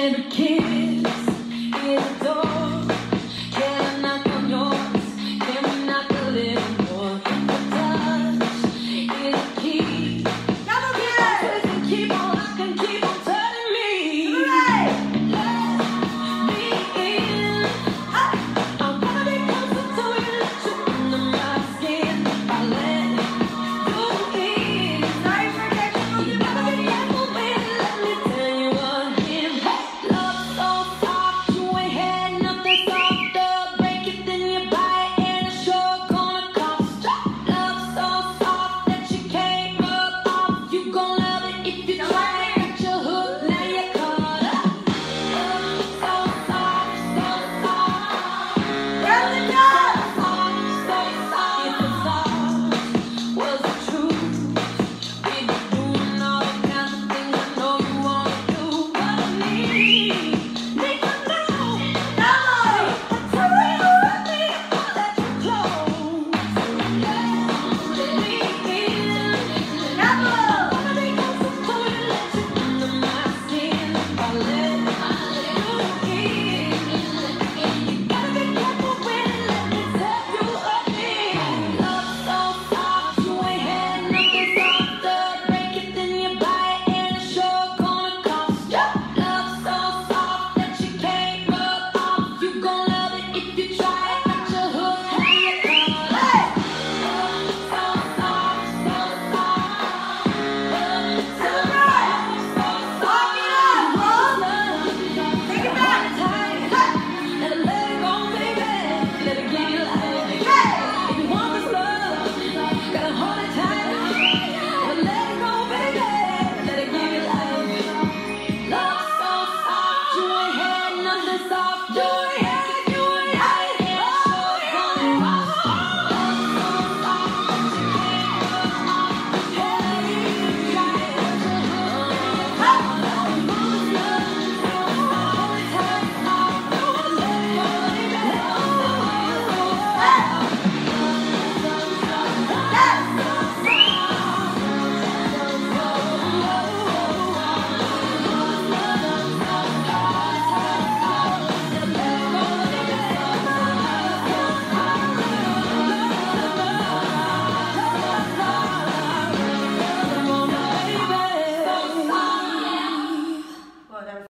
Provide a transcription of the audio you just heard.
and a king.